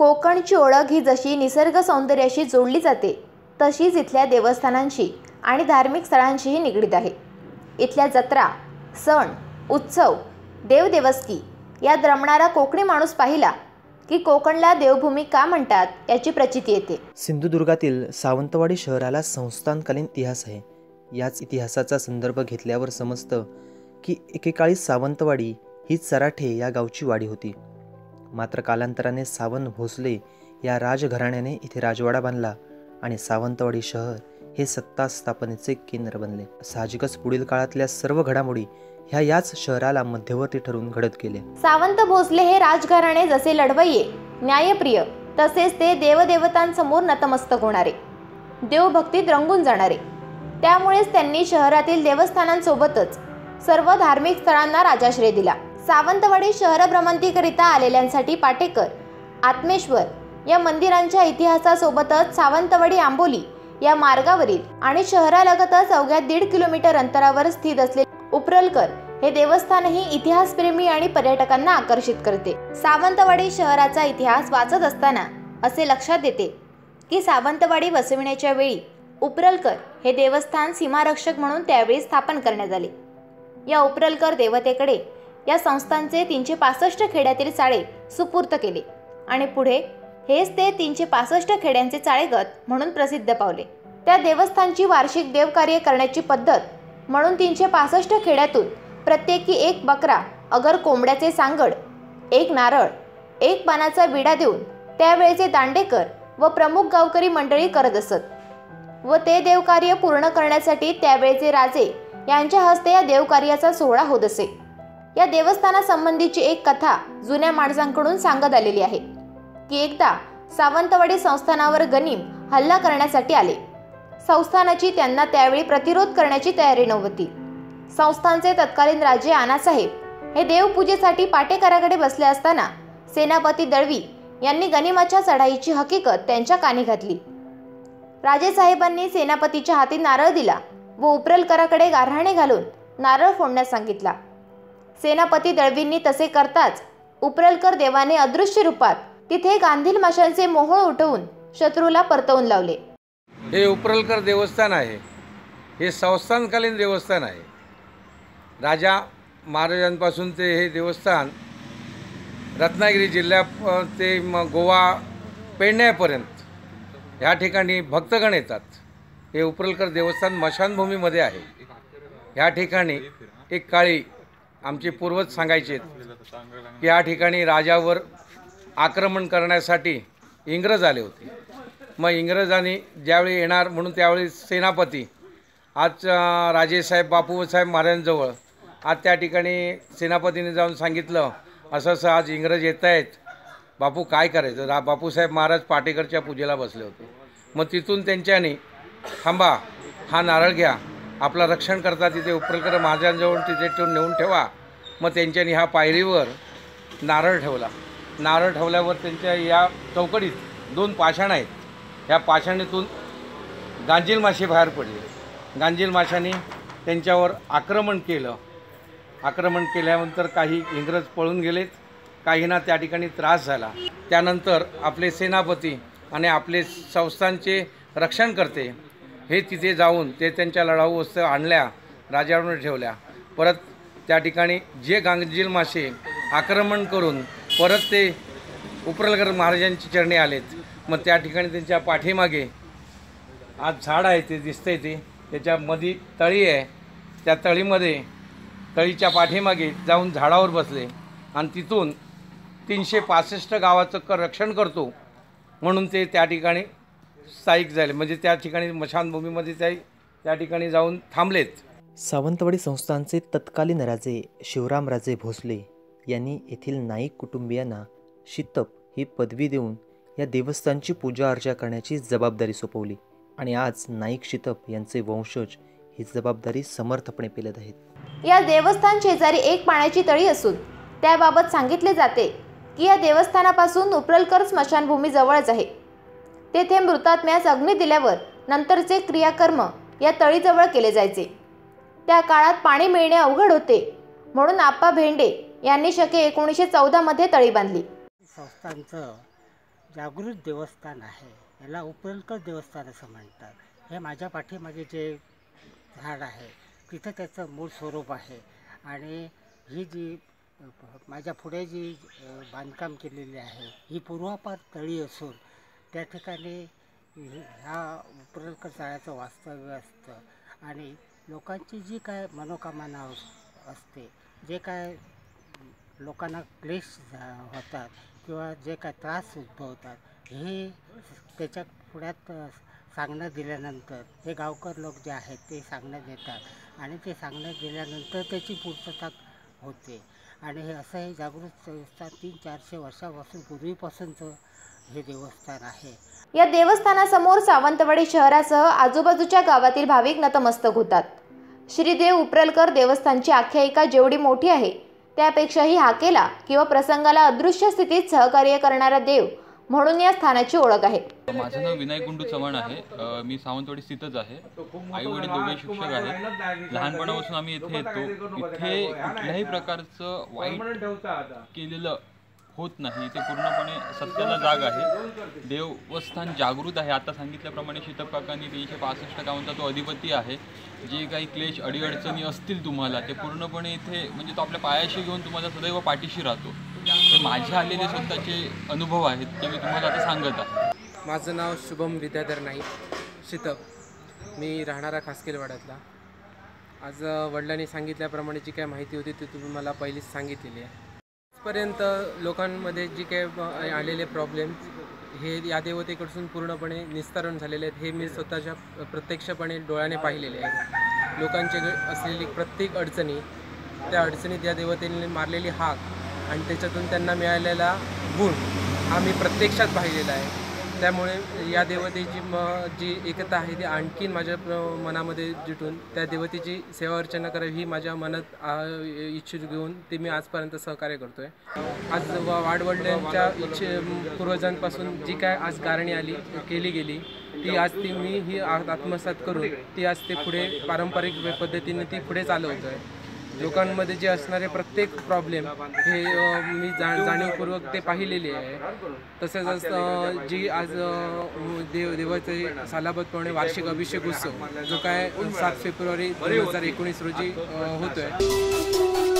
कोकणची ओळख ही जशी निसर्ग सौंदर्याशी जोडली जाते तशीच इथल्या देवस्थानांशी आणि धार्मिक स्थळांशीही निगडीत आहे. इथल्या जत्रा सण उत्सव देवदेवस्की यात रमणारा कोकणी माणूस पाहिला की कोकणला देवभूमी का म्हणतात याची प्रचिती येते. सिंधुदुर्गातील सावंतवाडी शहराला संस्थानकालीन इतिहास आहे. याच इतिहासाचा संदर्भ घेतल्यावर समजतं की एकेकाळी सावंतवाडी ही चराठे या गावची वाडी होती. मात्र कालांतराने सावंत भोसले या राजघराण्याने इथे राजवाडा बांधला आणि सावंतवाडी शहर हे सत्ता स्थापनेचे केंद्र बनले. साहजिकच पुढील काळातल्या सर्व घडामोडी ह्या याच शहराला मध्यवर्ती ठरून घडत गेले सावंत भोसले हे राजघराणे जसे लढवये न्यायप्रिय तसेच ते देवदेवतांसमोर नतमस्तक होणारे देवभक्तीत रंगून जाणारे. त्यामुळेच त्यांनी शहरातील देवस्थानांसोबतच सर्व धार्मिक स्थळांना राजाश्रय दिला. सावंतवाडी शहर भ्रमंतीकरिता आलेल्यांसाठी पाटेकर आत्मेश्वर या मंदिरांच्या इतिहासासोबतच सावंतवाडी आंबोली या मार्गावरील आणि शहरालगतच अवघ्या दीड किलोमीटर अंतरावर स्थित असलेले उपरलकर हे देवस्थानही इतिहासप्रेमी आणि पर्यटकांना आकर्षित करते. सावंतवाडी शहराचा इतिहास वाचत असताना असे लक्षात येते की सावंतवाडी वसविण्याच्या वेळी उपरलकर हे देवस्थान सीमारक्षक म्हणून त्यावेळी स्थापन करण्यात आले. या उपरलकर देवतेकडे या संस्थांचे तीनशे पासष्ट खेड्यातील चाळे सुपूर्त केले. आणि पुढे हेच ते तीनशे पासष्ट खेड्यांचे चाळेगत म्हणून प्रसिद्ध पावले. त्या देवस्थानची वार्षिक देवकार्य करण्याची पद्धत म्हणून तीनशे पासष्ट खेड्यातून प्रत्येकी एक बकरा अगर कोंबड्याचे सांगड एक नारळ एक पानाचा विडा देऊन त्यावेळेचे दांडेकर व प्रमुख गावकरी मंडळी करत असत. व ते देवकार्य पूर्ण करण्यासाठी त्यावेळेचे राजे यांच्या हस्ते या देवकार्याचा सोहळा होत असे. या देवस्थानासंबंधीची एक कथा जुन्या माणसांकडून सांगत आलेली आहे की एकदा सावंतवाडी संस्थानावर गनीम हल्ला करण्यासाठी आले. संस्थानाची त्यांना त्यावेळी प्रतिरोध करण्याची तयारी नव्हती. संस्थानचे तत्कालीन राजे आनासाहेब हे देवपूजेसाठी पाटेकराकडे बसले असताना सेनापती दळवी यांनी गनिमाच्या चढाईची हकीकत त्यांच्या कानी घातली. राजेसाहेबांनी सेनापतीच्या हाती नारळ दिला व उपरलकराकडे गारहाणे घालून नारळ फोडण्यास सांगितला. सेनापती दळवींनी तसे करताच उपरलकर देवाने अदृश्य रूपात तिथे गांधील माशांचे मोहोळ उठवून शत्रूला परतवून लावले. हे उपरलकर देवस्थान आहे. हे संस्थानकालीन देवस्थान आहे. राजा महाराजांपासून ते हे देवस्थान रत्नागिरी जिल्ह्यात ते गोवा पेडण्यापर्यंत ह्या ठिकाणी भक्तगण येतात. हे उपरलकर देवस्थान मशानभूमीमध्ये आहे. ह्या ठिकाणी एक काळी आमचे पूर्वज सांगायचे की या ठिकाणी राजावर आक्रमण करण्यासाठी इंग्रज आले होते. मग इंग्रजांनी ज्यावेळी येणार म्हणून त्यावेळी सेनापती आज राजेसाहेब बापूसाहेब महाराजांजवळ आज त्या ठिकाणी सेनापतीने जाऊन सांगितलं असं असं आज इंग्रज येत आहेत. बापू काय करायचं? रा बापूसाहेब महाराज पाटेकरच्या पूजेला बसले होते. मग तिथून त्यांच्यानी थांबा हा नारळ घ्या. आपलं रक्षण करता तिथे उपरकर महाराजांजवळ तिथे ठेवून नेऊन ठेवा. मग त्यांच्यानी ह्या पायरीवर नारळ ठेवला. नारळ ठेवल्यावर त्यांच्या या चौकडीत दोन पाषाण आहेत. ह्या पाषाणीतून गांजील मासे बाहेर पडले. गांजील माशाने त्यांच्यावर आक्रमण केलं. आक्रमण केल्यानंतर काही इंग्रज पळून गेलेत. काहींना त्या ठिकाणी त्रास झाला. त्यानंतर आपले सेनापती आणि आपले संस्थांचे रक्षण करते. हे तिथे जाऊन ते त्यांच्या लढाऊ वस्तू आणल्या राजावर ठेवल्या. परत त्या ठिकाणी जे गांगजील मासे आक्रमण करून परत ते उपरलकर महाराजांची चरणी आलेत. मग त्या ठिकाणी त्यांच्या पाठीमागे आज झाड आहे ते दिसतंय ते. त्याच्यामध्ये तळी आहे. त्या तळीमध्ये तळीच्या पाठीमागे जाऊन झाडावर बसले. आणि तिथून तीनशे पासष्ट गावाचं क रक्षण करतो. म्हणून ते त्या ठिकाणी स्थायिक झाले. म्हणजे त्या ठिकाणी मशानभूमीमध्ये त्या त्या ठिकाणी जाऊन थांबलेत. सावंतवाडी संस्थानचे तत्कालीन राजे शिवरामराजे भोसले यांनी येथील नाईक कुटुंबियांना शितप ही पदवी देऊन या देवस्थानची पूजा अर्चा करण्याची जबाबदारी सोपवली आणि आज नाईक शितप यांचे वंशज ही जबाबदारी समर्थपणे पेलत आहेत. या देवस्थान शेजारी एक पाण्याची तळी असून त्याबाबत सांगितले जाते की या देवस्थानापासून उपरलकर स्मशानभूमी जवळच आहे. तेथे मृतात्म्यास अग्नी दिल्यावर नंतरचे क्रियाकर्म या तळीजवळ केले जायचे. त्या काळात पाणी मिळणे अवघड होते म्हणून आप्पा भेंडे यांनी शके एकोणीसशे चौदामध्ये तळी बांधली. संस्थांचं जागृत देवस्थान आहे याला उपरलकर देवस्थान असं म्हणतात. हे माझ्या पाठीमागे जे झाड आहे तिथं त्याचं मूळ स्वरूप आहे. आणि ही जी माझ्या पुढे जी बांधकाम केलेली आहे ही पूर्वापार तळी असून त्या ठिकाणी ह्या उपरलकर जाळ्याचं वास्तव्य असतं. आणि लोकांची जी काय मनोकामना अस- असते जे काय लोकांना क्लेश झा- होतात किंवा जे काय त्रास उद्भवतात हे त्याच्या पुढ्यात सांगणं सांगण्यात दिल्यानंतर हे गावकर लोक जे आहेत ते सांगण्यात देतात आणि ते सांगण्यात दिल्यानंतर त्याची पूर्तता होते. आणि हे असं हे जागृत संस्था तीन चारशे वर्षापासून पूर्वीपासूनचं हे देवस्थान आहे. या देवस्थानासमोर सावंतवाडी शहरासह आजूबाजूच्या गावातील भाविक नतमस्तक होतात. श्रीदेव उप्रलकर देवस्थानची आख्यायिका जेवढी मोठी आहे त्यापेक्षाही हाकेला किंवा प्रसंगाला अदृश्य स्थितीत सहकार्य करणारा देव म्हणून या स्थानाची ओळख आहे. माझं नाव विनायक गुंडू चव्हाण आहे. मी सावंतवाडी स्थितच आहे. आई वडील दोघे शिक्षक आहेत. लहानपणापासून आम्ही इथे येतो. इथे कुठल्याही प्रकारचं वाईट केलेलं होत नाही. ते पूर्णपणे सत्याला जाग आहे. देवस्थान जागृत आहे. आता सांगितल्याप्रमाणे शीतप काकांनी तीनशे पासष्ट गावांचा तो अधिपती आहे. जे काही क्लेश अडीअडचणी असतील तुम्हाला ते पूर्णपणे इथे म्हणजे तो आपल्या पायाशी घेऊन तुम्हाला सदैव पाठीशी राहतो. हे माझे आलेले स्वतःचे अनुभव आहेत ते मी तुम्हाला आता सांगत आहे. माझं नाव शुभम विद्याधर नाईक शितप मी राहणारा खासकेलवाड्यातला. आज वडिलांनी सांगितल्याप्रमाणे जी काय माहिती होती ती तुम्ही मला पहिलीच सांगितलेली आहे. आजपर्यंत लोकांमध्ये जी काही आलेले प्रॉब्लेम्स हे या देवतेकडसून पूर्णपणे निस्तारण झालेले आहेत. हे मी स्वतःच्या प्रत्यक्षपणे डोळ्याने पाहिलेले आहे लोकांचे ग- असलेली प्रत्येक अडचणी त्या अडचणीत या देवतेने मारलेली हाक आणि त्याच्यातून त्यांना मिळालेला गुण हा मी प्रत्यक्षात पाहिलेला आहे. त्यामुळे या देवतेची म जी एकता आहे ती आणखीन माझ्या मनामध्ये जिटून त्या देवतेची सेवा अर्चना करावी ही माझ्या मनात इच्छुक इच्छित घेऊन ते मी आजपर्यंत सहकार्य करतो आहे आज वा- वाडवडिलांच्या इच्छे पूर्वजांपासून जी काय आज गारणी आली केली गेली ती आज ती मी ही आत्मसात करून ती आज ते पुढे पारंपरिक पद्धतीने ती पुढे चालवतो आहे लोकांमध्ये जे असणारे प्रत्येक प्रॉब्लेम हे मी जा जाणीवपूर्वक ते पाहिलेले आहे. तसेच जी आज देव देवाचे सालाबतपणे वार्षिक अभिषेक उत्सव जो काय सात फेब्रुवारी दोन हजार एकोणीस रोजी होतो होतोय.